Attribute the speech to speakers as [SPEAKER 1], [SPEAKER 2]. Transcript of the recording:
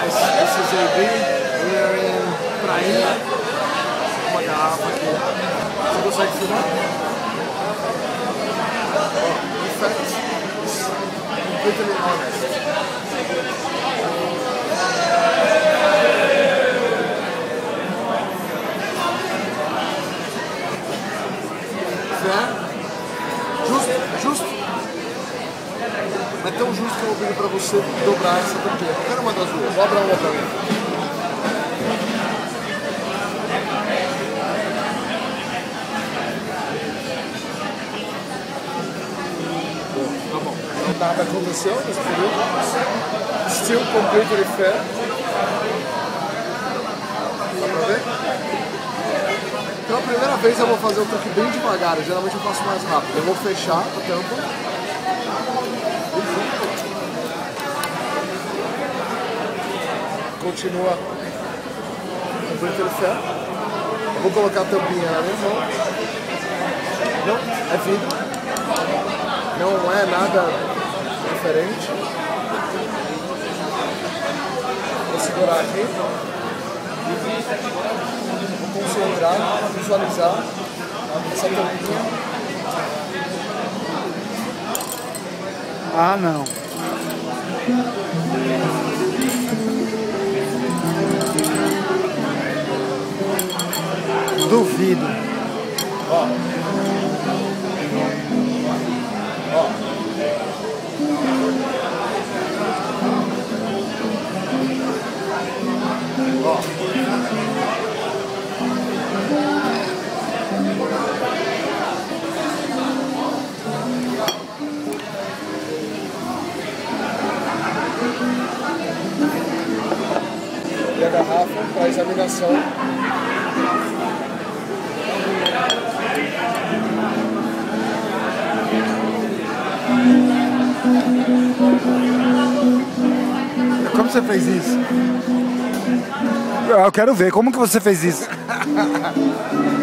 [SPEAKER 1] guys, this is AB. We are in Prainha. Uma garrafa aqui. Você consegue filmar? Oh, in fact, it's completely honest. Fé, justo, justo. Mas é tão justo que eu pedir pra você dobrar essa tampinha. Qualquer uma das duas. Dobra uma pra mim. Tá bom. Nada aconteceu nesse período. Still completely fair. Dá pra ver? Pela primeira vez eu vou fazer o truque bem devagar. Geralmente eu faço mais rápido. Eu vou fechar a tampa. Continua fair. Eu vou colocar a tampinha na minha mão. Não, é vidro. Não é nada diferente. Vou segurar aqui. Vou concentrar, visualizar essa tampinha.
[SPEAKER 2] Ah, não. Duvido.
[SPEAKER 1] Ó. garrafa para examinação
[SPEAKER 2] Como você fez isso? Eu quero ver, como que você fez isso?